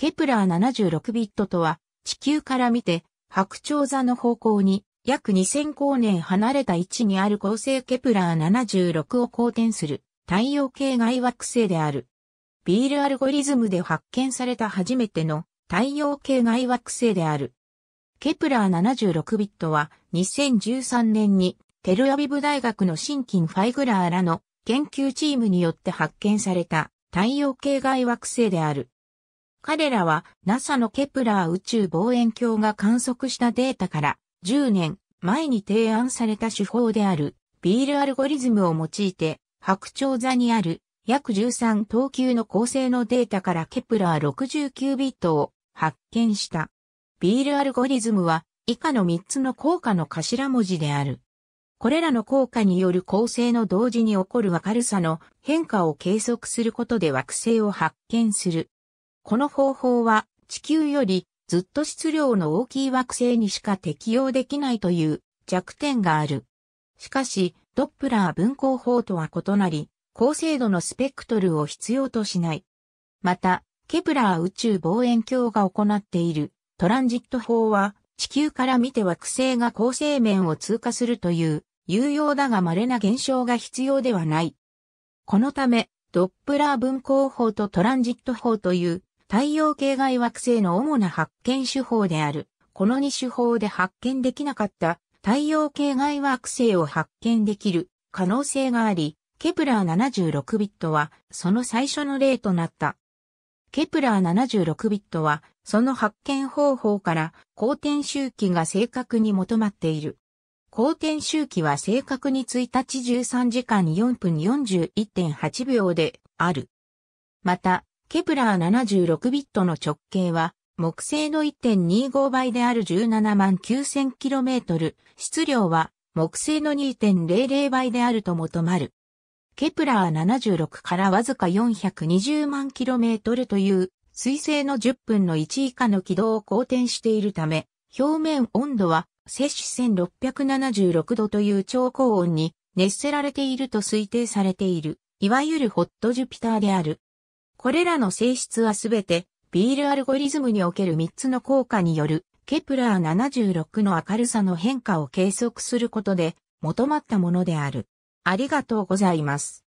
ケプラー76ビットとは、地球から見て、白鳥座の方向に約2000光年離れた位置にある恒星ケプラー76を公転する太陽系外惑星である。 BEER アルゴリズムで発見された初めての太陽系外惑星である。ケプラー76bは2013年にテルアビブ大学のシムション・ファイグラーらの研究チームによって発見された太陽系外惑星である。彼らは NASA のケプラー宇宙望遠鏡が観測したデータから10年前に提案された手法である BEER アルゴリズムを用いて白鳥座にある約13等級の恒星のデータからケプラー69b を発見した。 BEER アルゴリズムは以下の3つの効果の頭文字である。これらの効果による恒星の同時に起こる明るさの変化を計測することで惑星を発見する。この方法は地球よりずっと質量の大きい惑星にしか適用できないという弱点がある。しかし、ドップラー分光法とは異なり、高精度のスペクトルを必要としない。また、ケプラー宇宙望遠鏡が行っているトランジット法は地球から見て惑星が恒星面を通過するという有用だが稀な現象が必要ではない。このため、ドップラー分光法とトランジット法という太陽系外惑星の主な発見手法である。この2手法で発見できなかった太陽系外惑星を発見できる可能性があり、ケプラー76bはその最初の例となった。ケプラー76bはその発見方法から公転周期が正確に求まっている。公転周期は正確に1日13時間4分41.8秒である。また、ケプラー76b の直径は、木星の1.25倍である17万 9000km、質量は木星の2.00倍であると求まる。ケプラー76からわずか420万 km という水星の10分の1以下の軌道を公転しているため、表面温度は摂氏1676度という超高温に熱せられていると推定されている、いわゆるホットジュピターである。これらの性質はすべて、 BEER アルゴリズムにおける3つの効果による、ケプラー76の明るさの変化を計測することで、求まったものである。ありがとうございます。